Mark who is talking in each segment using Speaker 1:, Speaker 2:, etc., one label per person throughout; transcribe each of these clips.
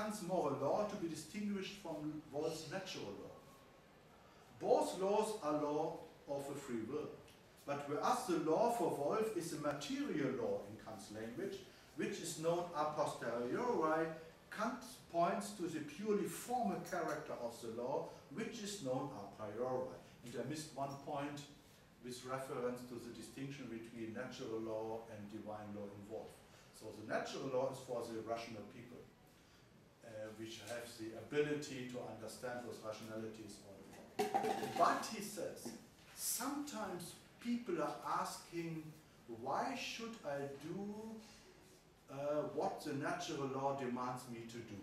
Speaker 1: Kant's moral law to be distinguished from Wolff's natural law. Both laws are law of a free will. But whereas the law for Wolff is a material law in Kant's language, which is known a posteriori, Kant points to the purely formal character of the law, which is known a priori. And I missed one point with reference to the distinction between natural law and divine law involved. So the natural law is for the rational people, which have the ability to understand all about. But he says, sometimes people are asking, why should I do uh, what the natural law demands me to do?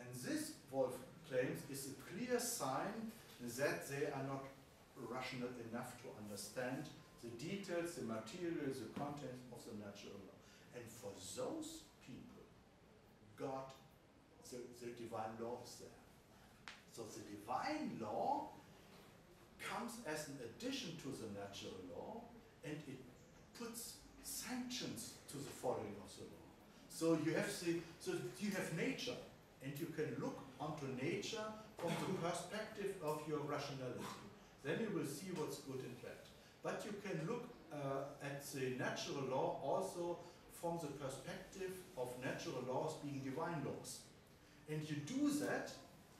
Speaker 1: And this, Wolff claims, is a clear sign that they are not rational enough to understand the details, the materials, the content of the natural law. And for those people, God, the, the divine law is there. So the divine law comes as an addition to the natural law and it puts sanctions to the following of the law. So you have the, so you have nature and you can look onto nature from the perspective of your rationality. Then you will see what's good and bad. But you can look uh, at the natural law also from the perspective of natural laws being divine laws. And you do that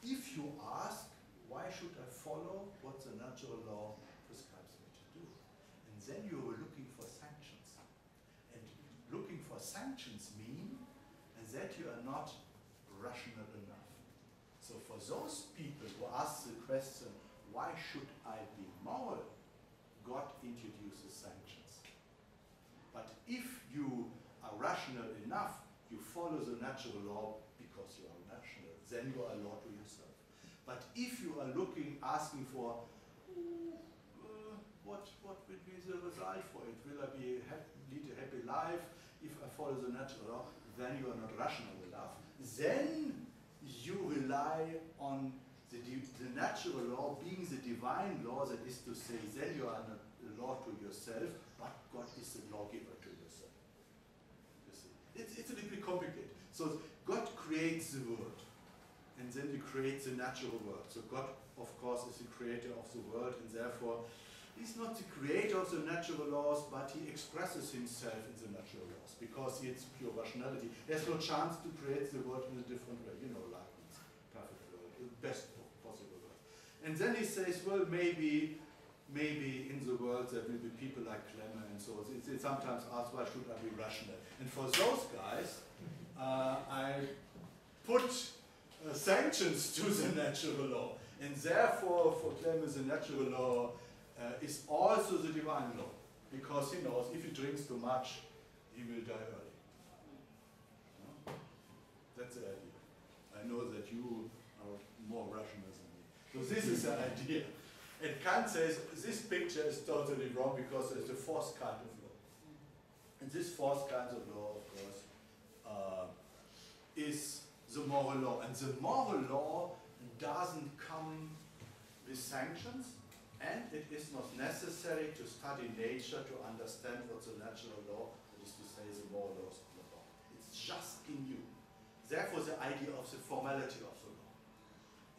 Speaker 1: if you ask, why should I follow what the natural law prescribes me to do? And then you are looking for sanctions. And looking for sanctions mean that you are not rational enough. So for those people who ask the question, why should I be moral? God introduces sanctions. But if you are rational enough, you follow the natural law because you are rational, then you are a law to yourself. But if you are looking, asking for, uh, what, what will be the result for it? Will I be lead a happy life if I follow the natural law? Then you are not rational enough. Then you rely on the, the natural law being the divine law, that is to say, then you are not a law to yourself, but God is the lawgiver to yourself. You see? It's, it's a little bit complicated. So God creates the world, and then He creates the natural world. So God, of course, is the creator of the world, and therefore He's not the creator of the natural laws, but he expresses himself in the natural laws because it's pure rationality. There's no chance to create the world in a different way, you know, like perfect world, the best possible world. And then he says, well, maybe, maybe in the world there will be people like Klemme and so on. It's, sometimes asked, why should I be rational? And for those guys, uh, I put uh, sanctions to the natural law. And therefore, for Klemme, the natural law uh, is also the divine law. Because he knows if he drinks too much, he will die early. No? That's the idea. I know that you are more rational than me. So this is the idea. And Kant says this picture is totally wrong because there's a fourth kind of law. And this fourth kind of law, of course, uh, is the moral law. And the moral law doesn't come with sanctions, and it is not necessary to study nature to understand what the natural law, that is to say the moral law is about. It's just in you. Therefore the idea of the formality of the law.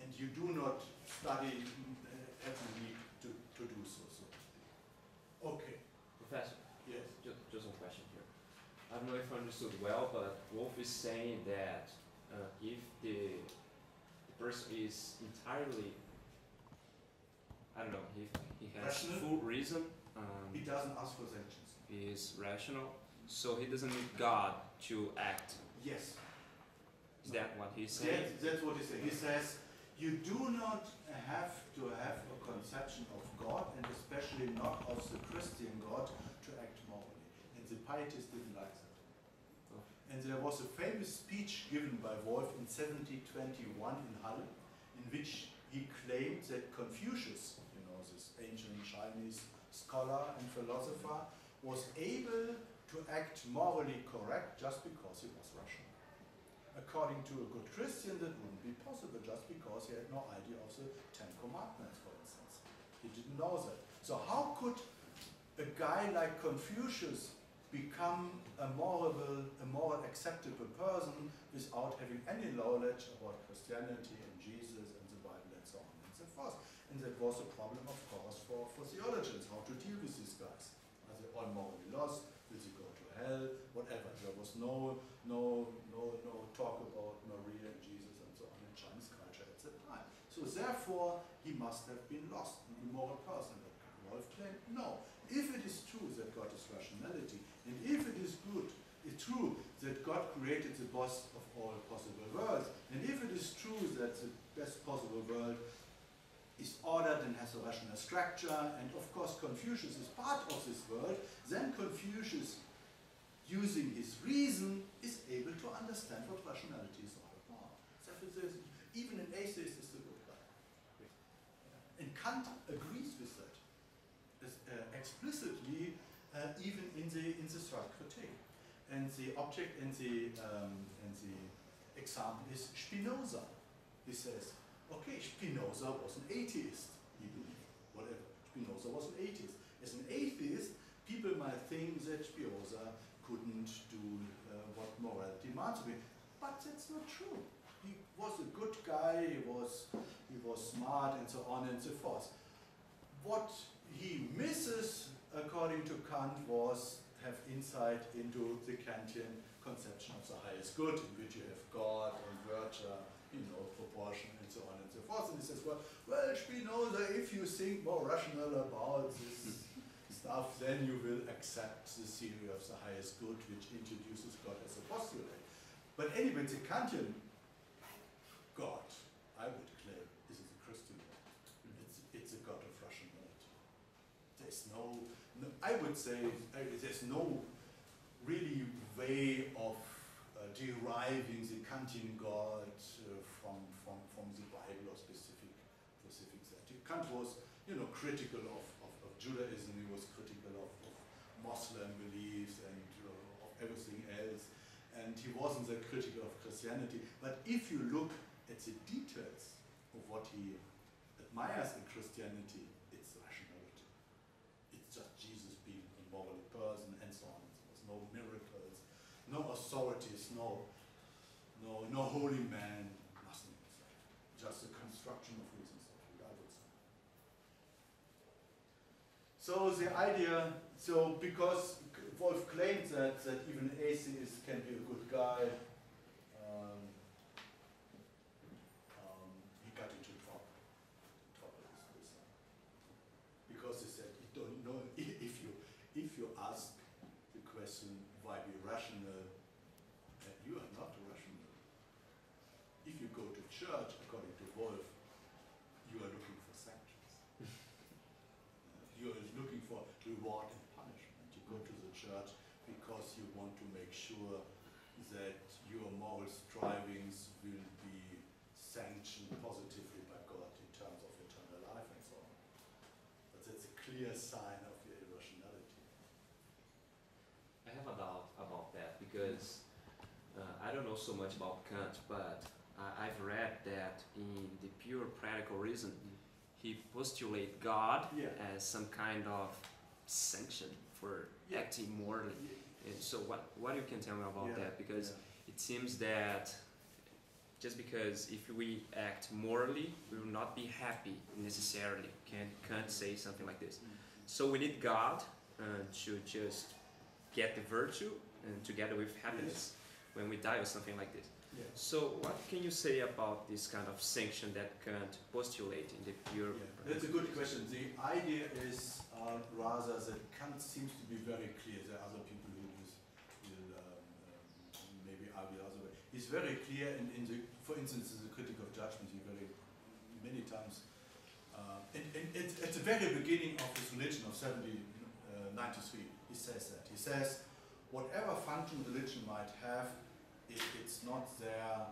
Speaker 1: And you do not study every week to, to do so, so to speak. Okay.
Speaker 2: Professor,
Speaker 1: Yes.
Speaker 2: just, just one question here. I don't know if I understood well, but Wolff is saying that uh, if the, the person is entirely I don't know. He, he has
Speaker 1: Rational?
Speaker 2: full reason. Um,
Speaker 1: He doesn't ask for sanctions.
Speaker 2: he is rational, so he doesn't need God to act.
Speaker 1: Yes.
Speaker 2: Is that what he's saying?
Speaker 1: That, that's what he says. He says, you do not have to have a conception of God, and especially not of the Christian God, to act morally. And the pietists didn't like that. And there was a famous speech given by Wolff in 1721 in Halle, in which he claimed that Confucius, you know, this ancient Chinese scholar and philosopher, was able to act morally correct just because he was Russian. According to a good Christian, that wouldn't be possible just because he had no idea of the Ten Commandments. He didn't know that. So how could a guy like Confucius become a moral, a moral acceptable person without having any knowledge about Christianity and Jesus and the Bible and so on and so forth. And that was a problem, of course, for, for theologians, how to deal with these guys. Are they all morally lost? Will they go to hell? Whatever. There was no, no, no, no talk about Maria and Jesus and so on in Chinese culture at that time. So therefore, he must have been lost, an immoral person. But Wolff claimed, no. If it is true that God is rationality, and if it is good, it's true that God created the best of all possible worlds, and if it is true that the best possible world is ordered and has a rational structure, and of course Confucius is part of this world, then Confucius, using his reason, is able to understand what rationality is all about. Even an atheist is a good guy. And Kant agrees with that uh, explicitly, uh, even in the in the third critique. And the object in the um, in the example is Spinoza. He says, okay, Spinoza was an atheist. He believed whatever. Spinoza was an atheist. As an atheist, people might think that Spinoza couldn't do uh, what morality demands of him, but that's not true. He was a good guy. He was he was smart and so on and so forth. What he misses, according to Kant, was have insight into the Kantian conception of the highest good, in which you have God and virtue, you know, proportion and so on and so forth. And he says, well, well, Spinoza, if you think more rational about this stuff, then you will accept the theory of the highest good, which introduces God as a postulate. But anyway, the Kantian God, I would claim, is a Christian God. It's, it's a God of rationality. There's no, no I would say, there's no really way of uh, deriving the Kantian God uh, from, from, from the Bible or specific, specific that. Kant was, you know, critical of, of, of Judaism, he was critical of, of Muslim beliefs and of everything else, and he wasn't that critical of Christianity. But if you look at the details of what he admires in Christianity, it's rationality. It's just Jesus being a moral person and so on. There's no miracles, no authorities, no, no, no holy man, nothing. Just a construction of reasons. So the idea, so because Wolff claimed that, that even an atheist can be a good guy, um, he got into trouble. trouble with, with that. Because he said, you don't know, if you, if you ask the question, why be rational, uh, you are not rational. If you go to church, according to Wolff, you are looking for sanctions. you are looking for reward and punishment. You go to the church because you want to make sure that your moral strivings will be sanctioned positively by God in terms of eternal life and so on. But that's a clear sign of your irrationality.
Speaker 2: I have a doubt about that because uh, I don't know so much about Kant, but I I've read that in the pure practical reason, he postulates God
Speaker 1: Yeah.
Speaker 2: as some kind of sanction for
Speaker 1: Yeah.
Speaker 2: acting morally. And so, what what you can tell me about
Speaker 1: Yeah,
Speaker 2: that? Because
Speaker 1: yeah.
Speaker 2: it seems that just because if we act morally, we will not be happy necessarily. Can Kant say something like this? So we need God uh, to just get the virtue and together with happiness when we die or something like this.
Speaker 1: Yeah.
Speaker 2: So what can you say about this kind of sanction that Kant postulate in the pure?
Speaker 1: Yeah, that's a good question. The idea is uh, rather that Kant seems to be very clear. There are other people who will, will um, um, maybe argue the other way. He's very clear in, in the, for instance, in the critic of judgment, he very many times, uh, and, and at, the very beginning of his religion of 70, uh, 93, he says that. He says, whatever function religion might have, it, it's not there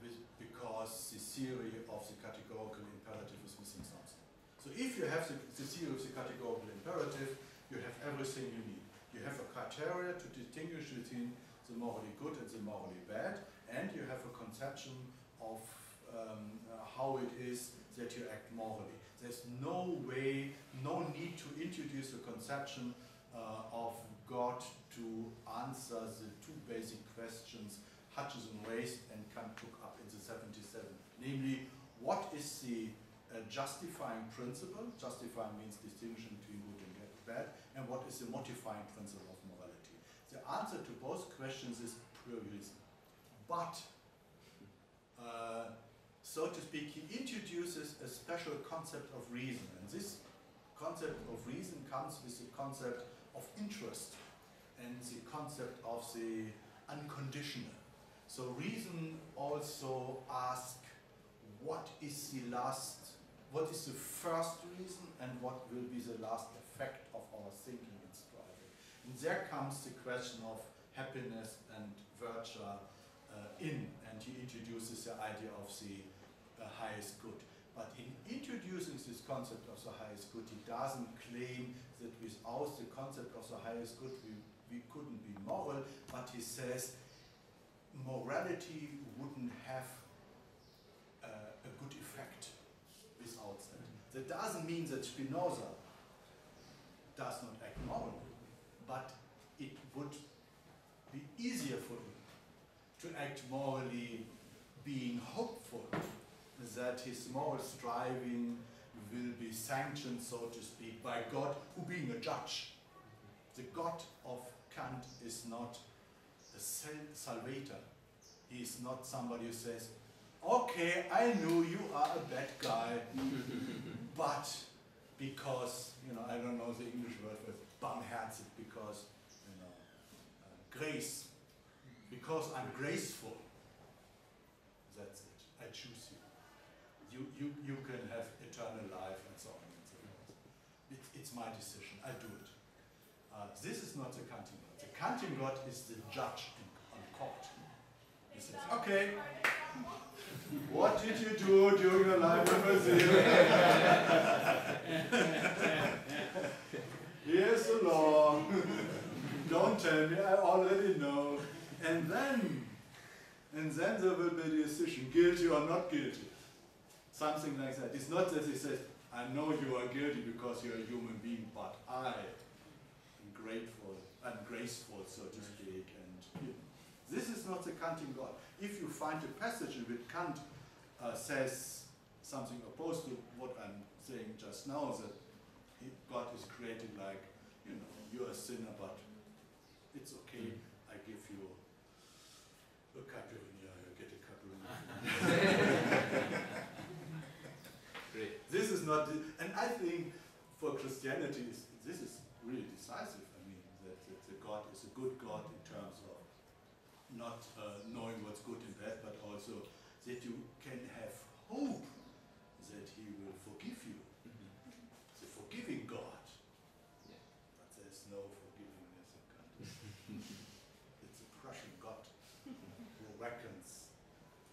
Speaker 1: with, because the theory of the categorical imperative is missing something. So if you have the, the theory of the categorical imperative, you have everything you need. You have a criteria to distinguish between the morally good and the morally bad, and you have a conception of um, uh, how it is that you act morally. There's no way, no need to introduce a conception uh, of God to answer the two basic questions Hutcheson raised and Kant took up in the 77. Namely, what is the uh, justifying principle? Justifying means distinction between good and bad. And what is the modifying principle of morality? The answer to both questions is reason. But, uh, so to speak, he introduces a special concept of reason. And this concept of reason comes with the concept of interest and the concept of the unconditional. So reason also asks what is the last, what is the first reason and what will be the last effect of our thinking and striving. And there comes the question of happiness and virtue uh, in, and he introduces the idea of the highest good. But in introducing this concept of the highest good, he doesn't claim that without the concept of the highest good we, we couldn't be moral, but he says morality wouldn't have uh, a good effect without that. That doesn't mean that Spinoza does not act morally, but it would be easier for him to act morally being hopeful that his moral striving will be sanctioned, so to speak, by God, who being a judge. The God of Kant is not a salvator. He is not somebody who says, okay, I know you are a bad guy, but because, you know, I don't know the English word for barmherzig, because, you know, uh, grace, because I'm graceful, that's it, I choose you you, you, you can have eternal life and so on and so forth. It, it's my decision, I do it. Uh, this is not the Kantian God. The Kantian God is the judge in, on court. He says, okay, what did you do during your life in Brazil? Here's the law. Don't tell me, I already know. And then, and then there will be a decision, guilty or not guilty. Something like that. It's not that he says, I know you are guilty because you're a human being, but I am grateful and graceful, so to speak. And you know, this is not the Kantian God. If you find a passage in which Kant uh, says something opposed to what I'm saying just now, that God is created like, you know, you're a sinner, but it's okay, I give you a caipirinha, you get a caipirinha. this is not, and I think for Christianity, this is really decisive. I mean, that, that the God is a good God in terms of not uh, knowing what's good and bad, but also that you can have hope that He will forgive you. The forgiving God.
Speaker 2: Yeah.
Speaker 1: But there's no forgivingness in God. it's a Prussian God who reckons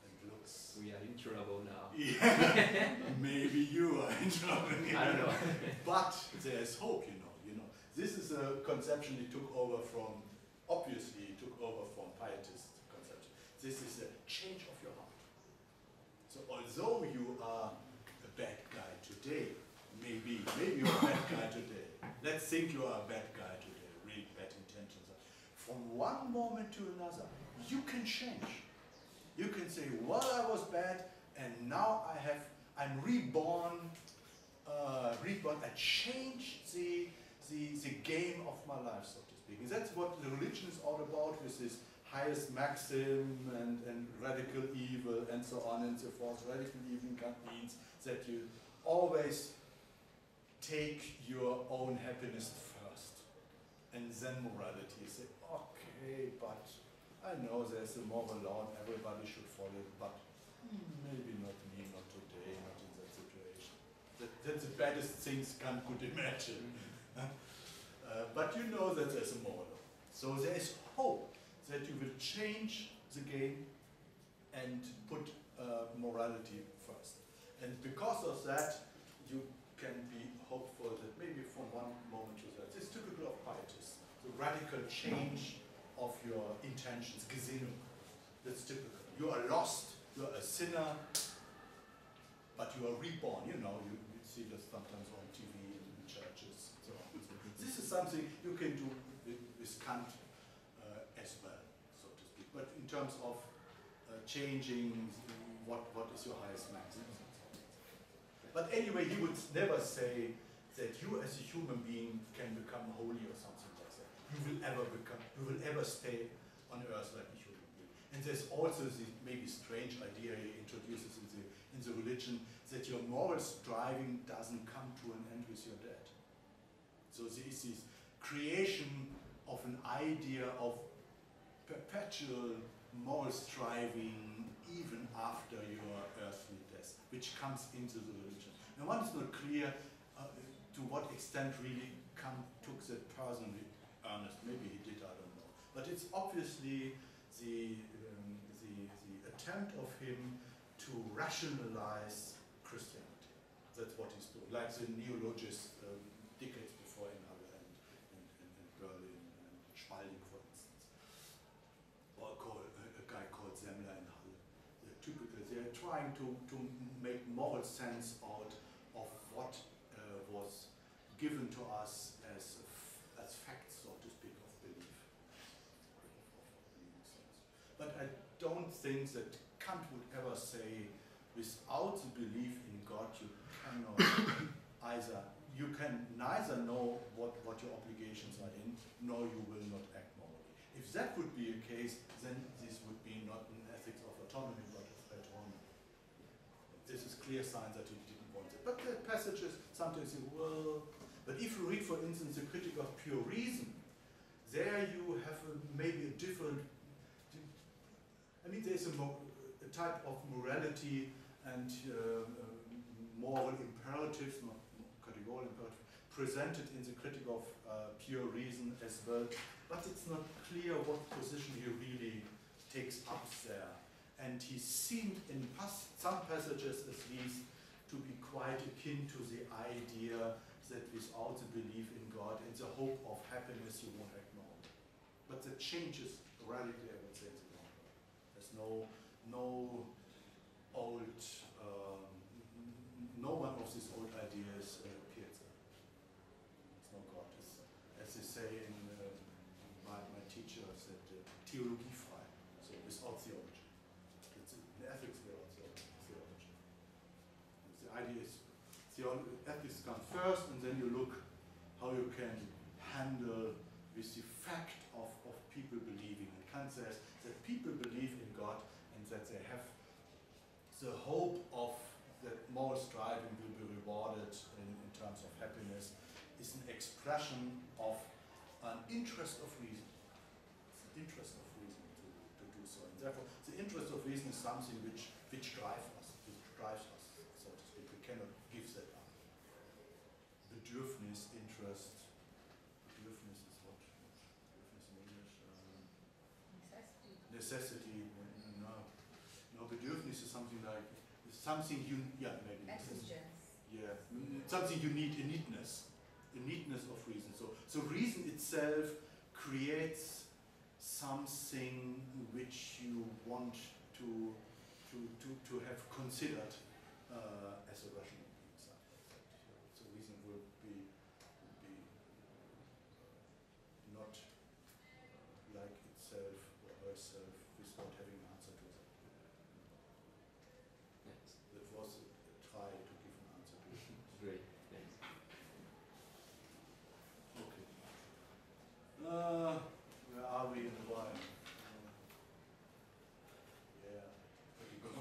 Speaker 1: and looks.
Speaker 2: We are in trouble now.
Speaker 1: Yeah, but there's hope, you know. You know, this is a conception he took over from. Obviously, he took over from pietist conception. This is a change of your heart. So, although you are a bad guy today, maybe, maybe you're a bad guy today. Let's think you are a bad guy today, really bad intentions. From one moment to another, you can change. You can say, well, I was bad, and now I have, I'm reborn, uh, reborn, I changed the, the, the game of my life, so to speak. And that's what the religion is all about with this highest maxim and, and radical evil and so on and so forth. Radical evil means that you always take your own happiness first and then morality. Say, okay, but I know there's a moral law and everybody should follow it, but maybe not me, not today, not in that situation. That, that's the baddest things Kant could imagine. Uh, but you know that there's a moral law. So there is hope that you will change the game and put uh, morality first. And because of that, you can be hopeful that maybe from one moment to the other, it's typical of pietists, the radical change of your intentions, Gesinnung. That's typical. You are lost, you are a sinner, but you are reborn. You know, you, this sometimes on TV in churches. So, This is something you can do with, with Kant uh, as well, so to speak. But in terms of uh, changing what, what is your highest maximum. But anyway, he would never say that you as a human being can become holy or something like that. You will ever become, you will ever stay on earth like a human being. And there's also this maybe strange idea he introduces in the, in the religion that your moral striving doesn't come to an end with your death. So there is this creation of an idea of perpetual moral striving even after your earthly death, which comes into the religion. Now one is not clear uh, to what extent really took that personally earnest. Maybe he did, I don't know. But it's obviously the, um, the, the attempt of him to rationalize Christianity. That's what he's doing. Like the neologists um, decades before in Halle and, and, and, and Berlin and Spalding, for instance. Or call, a, a guy called Semler in Halle. They're typical. They're trying to, to make moral sense out of what uh, was given to us as, as facts, so to speak, of belief. But I don't think that Ever say, without the belief in God, you cannot either, you can neither know what, what your obligations are in, nor you will not act morally. If that would be a case, then this would be not an ethics of autonomy, but of autonomy. This is clear sign that he didn't want it. But the passages sometimes say, well, but if you read, for instance, the critic of pure reason, there you have a, maybe a different. I mean, there's a, a type of morality and uh, moral imperatives, categorical imperatives, presented in the critic of uh, pure reason as well. But it's not clear what position he really takes up there. And he seemed, in pas some passages at least, to be quite akin to the idea that without the belief in God and the hope of happiness, you won't normal. But the changes radically, I would say, in the long run. There's no, no old, um, no one of these old ideas uh, appears. There's no God. It's, as they say in uh, my, my teacher said, uh, theologie frei, so without theology. It's an ethics without theology. The idea is ethics come first, and then you look how you can handle with the fact of, of people believing. And Kant says that people believe in God and that they have the hope of that moral striving will be rewarded in, in terms of happiness is an expression of an interest of reason. It's an interest of reason to, to do so. And therefore, the interest of reason is something which, which drives us, which drives us, so to speak. We cannot give that up. Bedürfnis, interest, bedürfnis is what? Bedürfnis in English? Um,
Speaker 3: Necessity.
Speaker 1: necessity, no. No, bedürfnis is something like, something you, yeah, maybe.
Speaker 3: Exigence.
Speaker 1: Yeah, something you need, a neatness, a neatness of reason. So, so reason itself creates something which you want to, to, to, to have considered uh, as a rational being. So, so reason will be, will be uh, not uh, like itself or herself without having an answer to that.
Speaker 2: Yes.
Speaker 1: That was a, a try to give an answer to it.
Speaker 2: Great. Thanks.
Speaker 1: Okay. Uh, where are we in the line? Uh, yeah. pretty good.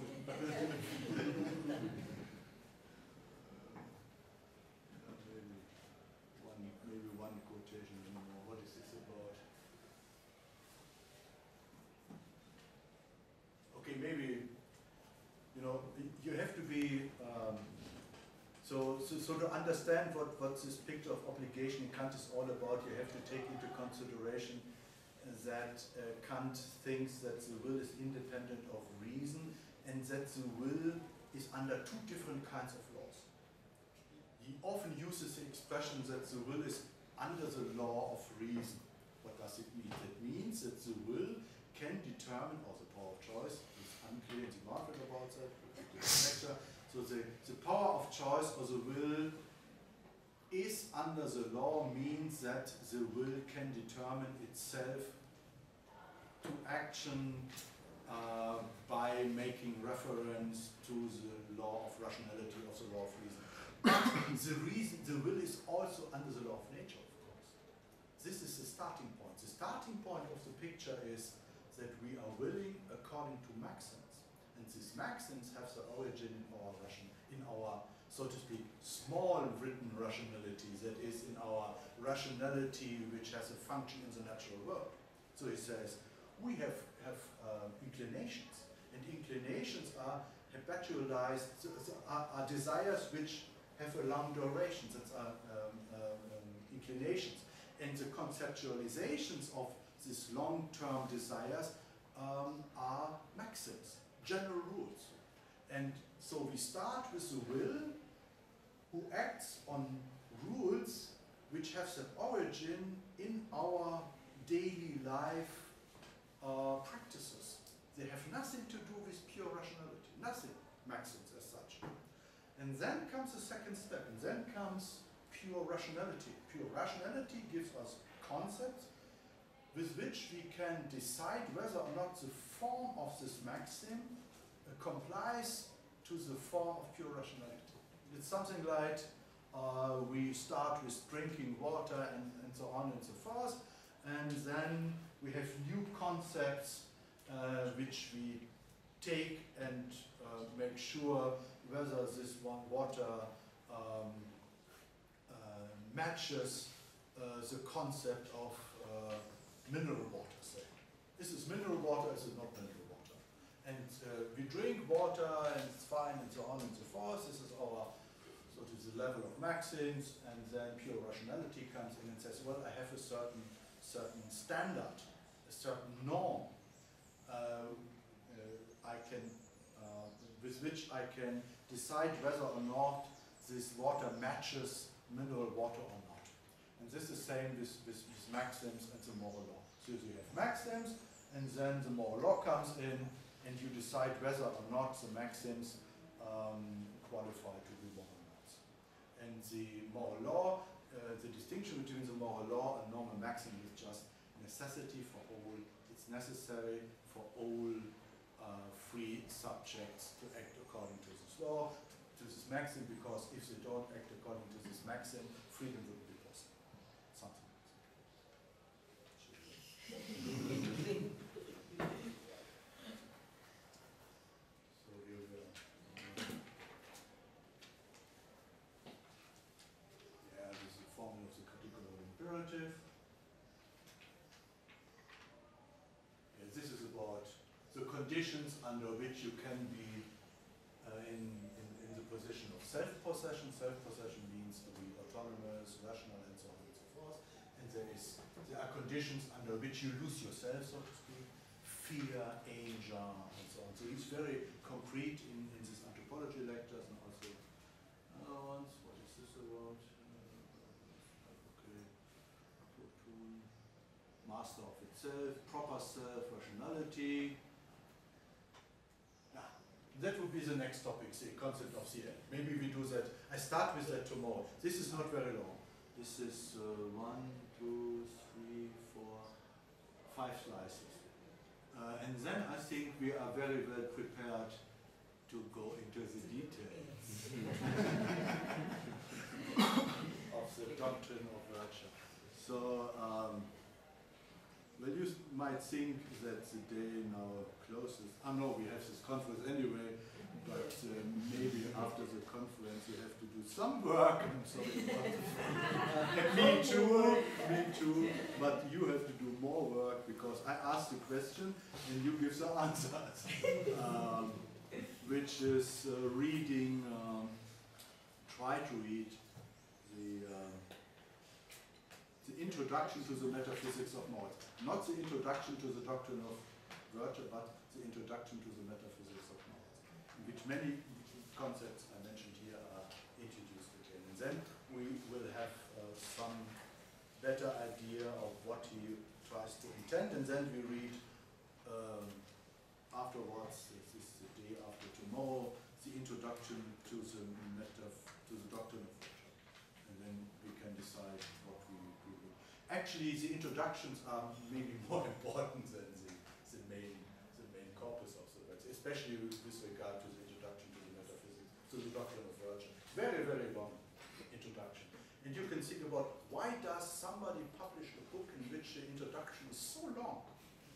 Speaker 1: Uh, maybe one, maybe one quotation anymore. What is this about? Okay, maybe you know y- you have to be. Um, so, to understand what, what this picture of obligation in Kant is all about, you have to take into consideration that uh, Kant thinks that the will is independent of reason and that the will is under two different kinds of laws. He often uses the expression that the will is under the law of reason. What does it mean? It means that the will can determine, or the power of choice, it's unclear in the market about that. So the, the power of choice or the will is under the law means that the will can determine itself to action uh, by making reference to the law of rationality of the law of reason. the reason, the will is also under the law of nature, of course. This is the starting point. The starting point of the picture is that we are willing according to these maxims have the origin in our ration, in our, so to speak, small written rationality, that is in our rationality which has a function in the natural world. So he says, we have, have uh, inclinations, and inclinations are habitualized, are, are, desires which have a long duration, that are um, um, um, inclinations. And the conceptualizations of these long-term desires um, are maxims, general rules. And so we start with the will, who acts on rules which have their origin in our daily life uh, practices. They have nothing to do with pure rationality, nothing, maxims as such. And then comes the second step, and then comes pure rationality. Pure rationality gives us concepts with which we can decide whether or not the form of this maxim uh, complies to the form of pure rationality. It's something like uh, we start with drinking water and, and so on and so forth, and then we have new concepts uh, which we take and uh, make sure whether this one water um, uh, matches uh, the concept of mineral water, say. This is mineral water, this is not mineral water. And we drink water and it's fine and so on and so forth. This is our sort of the level of maxims, and then pure rationality comes in and says, well, I have a certain certain standard, a certain norm, uh, uh, I can, uh, with which I can decide whether or not this water matches mineral water or not. And this is the same with, with, with maxims and the moral law. So you have maxims, and then the moral law comes in, and you decide whether or not the maxims um, qualify to be moral laws. And the moral law, uh, the distinction between the moral law and normal maxim is just necessity for all, it's necessary for all uh, free subjects to act according to this law, to this maxim, because if they don't act according to this maxim, freedom wouldn't be possible. Something so here we are. Yeah, this is the formula of the particular imperative. Yeah, this is about the conditions under which you can be uh, in, in, in the position of self-possession. Self-possession means to be autonomous, rational, and so on and so forth. And there is there are conditions under which you lose yourself, so to speak, fear, anger, and so on. So he's very concrete in, in his anthropology lectures and also ones. What is this about? Uh, okay. Master of itself, proper self, rationality. Yeah, that would be the next topic, the concept of the end. Maybe we do that. I start with that tomorrow. This is not very long. This is uh, one, two, three, four, five slices. Uh, and then I think we are very well prepared to go into the details of the doctrine of virtue. So, um, well, you might think that the day now closes. I know we have this conference anyway, but uh, maybe after the conference you have to do some work. I'm sorry uh, me too, me too. But you have to do more work because I ask the question and you give the answers. Um, which is uh, reading, um, try to read the, uh, the introduction to the metaphysics of knowledge. Not the introduction to the doctrine of virtue, but the introduction to the metaphysics of knowledge, in which many concepts I mentioned here are introduced again. And then we will have uh, some better idea of what he tries to intend, and then we read um, afterwards, this is the day after tomorrow, the introduction to the to the doctrine of virtue. And then we can decide what we, will. actually the introductions are maybe more important than the, the main the main corpus of the works, especially with regard to the introduction to the metaphysics, to the doctrine of virtue. Very, very long introduction. And you can think about why does somebody publish a book in which the introduction is so long?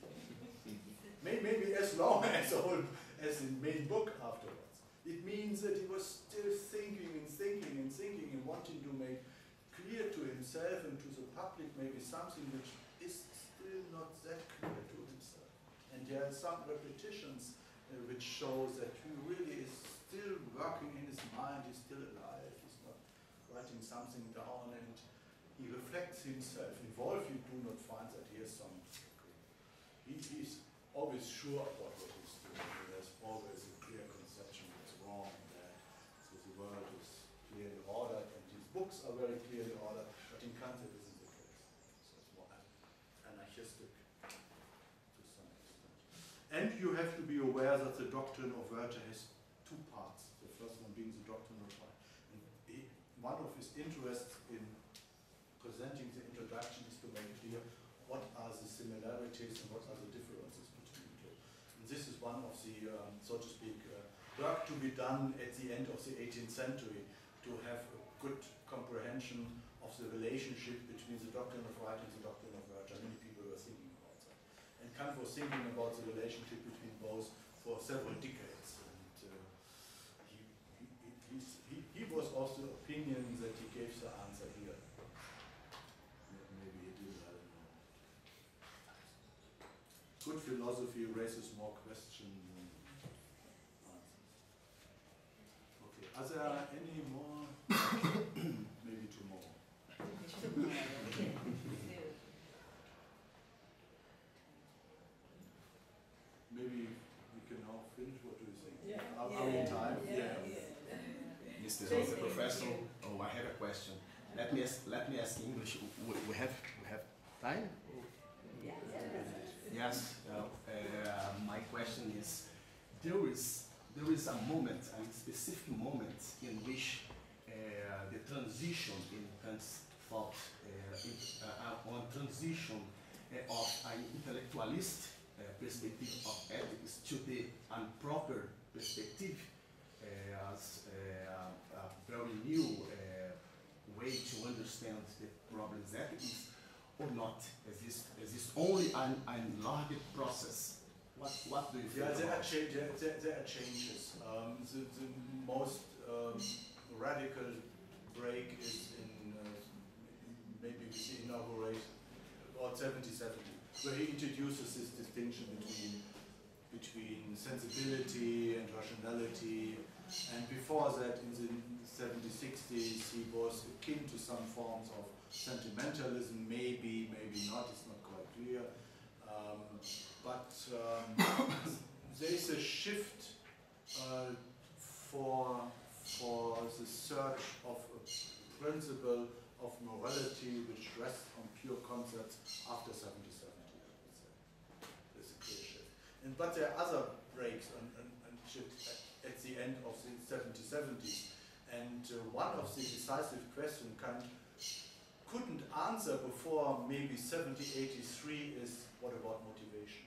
Speaker 1: Maybe as long as the whole as the main book afterwards. It means that he was still thinking and thinking and thinking and wanting to make clear to himself and to the public maybe something which is still not that clear to himself. And there are some repetitions uh, which shows that he really is still working in mind, he's still alive, he's not writing something down and he reflects himself. In Wolff you do not find that he has some, he, he's always sure about what he's doing. There's always a clear conception what's wrong that. So the world is clearly ordered and his books are very clearly ordered, but in Kant it isn't the case. So it's more anarchistic to some extent. And you have to be aware that the doctrine of virtue has. Being the doctrine of right. And he, one of his interests in presenting the introduction is to make clear what are the similarities and what are the differences between the two. And this is one of the, um, so to speak, uh, work to be done at the end of the 18th century to have a good comprehension of the relationship between the doctrine of right and the doctrine of virtue. Many people were thinking about that. And Kant was thinking about the relationship between both for several decades. And uh, he, he, he's- he, he was the opinion that he gave the answer here. Maybe he did, I don't know. Good philosophy raises more questions than answers. Okay, are there any more? Maybe tomorrow. Maybe we can now finish. What do you think? Are, are we in time?
Speaker 3: Mr. Jose Oh, I have a question. Let me ask, let me ask in English. We, we have we have time? Yes. Uh, uh, my question is, there is there is a moment, a specific moment in which uh, the transition in Kant's thought, uh, uh, on transition uh, of an intellectualist uh, perspective of ethics to the improper perspective uh, as uh, very new uh, way to understand the problems ethics or not? Is this, is this only an, enlarged process? What, what do you think?
Speaker 1: Yeah, there are, there, there, there are changes. Um, the, the most um, radical break is in uh, maybe with the inauguration about 70 70, where he introduces this distinction between between sensibility and rationality. And before that, in the 70s, 60s, he was akin to some forms of sentimentalism, maybe, maybe not, it's not quite clear. Um, but um, there is a shift uh, for, for the search of a principle of morality which rests on pure concepts after 70 70, I would say. There's a clear shift. And, but there are other breaks and, and, at, the end of the 70 70s. And uh, one of the decisive questions Kant couldn't answer before maybe 70 83 is what about motivation?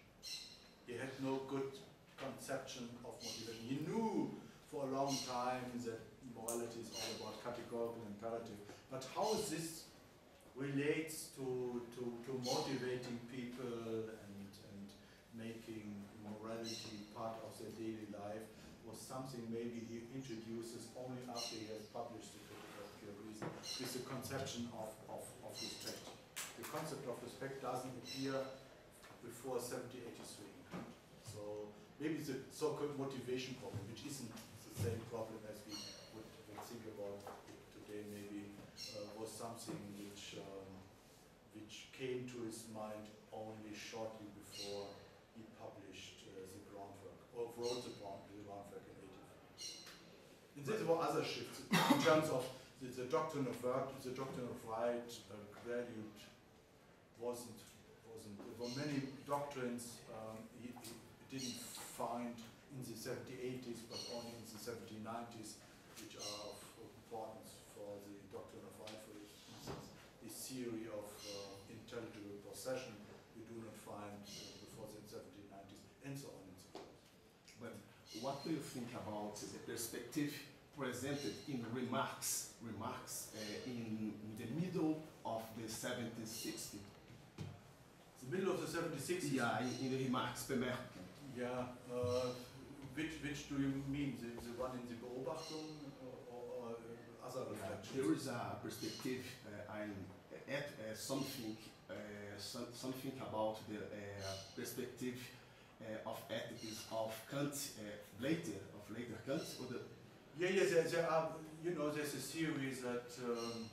Speaker 1: He had no good conception of motivation. He knew for a long time that morality is all about categorical imperative. But how this relates to, to, to motivating people and, and making morality part of their daily life something maybe he introduces only after he has published the Critic of Pure Reason with the conception of, of, of respect. The concept of respect doesn't appear before 1783. So maybe the so-called motivation problem, which isn't the same problem as we would, think about today, maybe uh, was something which um, which came to his mind only shortly before he published uh, the groundwork or wrote the, this were other shifts in terms of the, the doctrine of work, the doctrine of right, uh, valued, wasn't, wasn't. There were many doctrines um, he, he didn't find in the 1780s, but only in the 1790s, which are of importance for the doctrine of right, for instance, the theory of uh, intelligible possession you do not find uh, before the 1790s, and so on and so forth.
Speaker 3: But what do you think about the perspective presented in remarks, remarks uh, in, the middle of the 1760?
Speaker 1: The middle of the 76.
Speaker 3: Yeah, in, in the remarks, bemerken.
Speaker 1: Yeah, uh, which, which do you mean? The, the one in the Beobachtung or, or, uh, other reflections?
Speaker 3: There is a perspective, uh, I'm at uh, something, uh, some, something about the uh, perspective uh, of ethics of Kant, uh, later, of later Kant, or the,
Speaker 1: Yeah, yeah, there, there are, you know, there's a theory that um,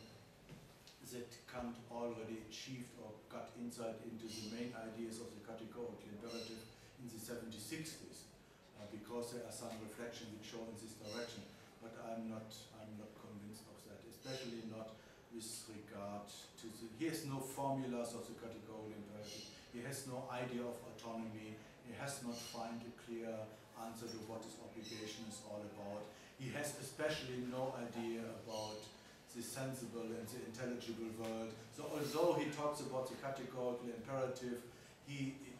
Speaker 1: that Kant already achieved or got insight into the main ideas of the categorical imperative in the 1760s, uh, because there are some reflections which show in this direction. But I'm not, I'm not convinced of that, especially not with regard to the. He has no formulas of the categorical imperative. He has no idea of autonomy. He has not found a clear answer to what his obligation is all about. He has especially no idea about the sensible and the intelligible world. So although he talks about the categorical imperative, he, it,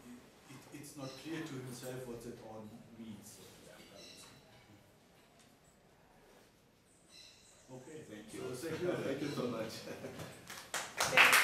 Speaker 1: it, it's not clear to himself what that all means. Okay.
Speaker 3: Thank
Speaker 1: So thank you.
Speaker 3: Thank you so much.